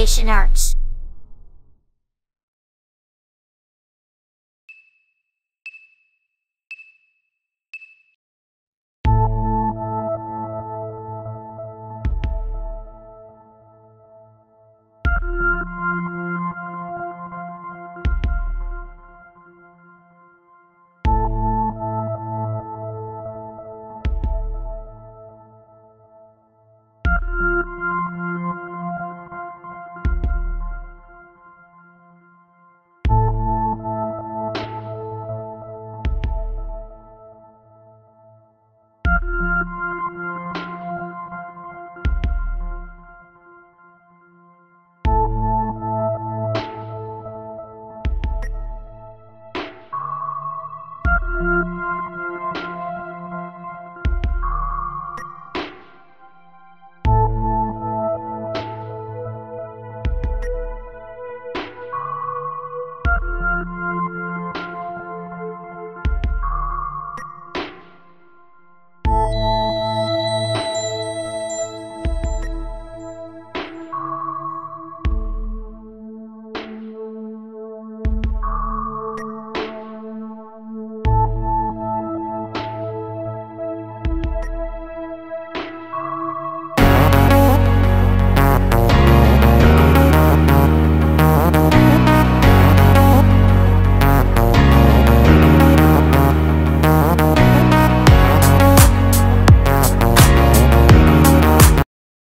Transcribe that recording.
Creation Arts.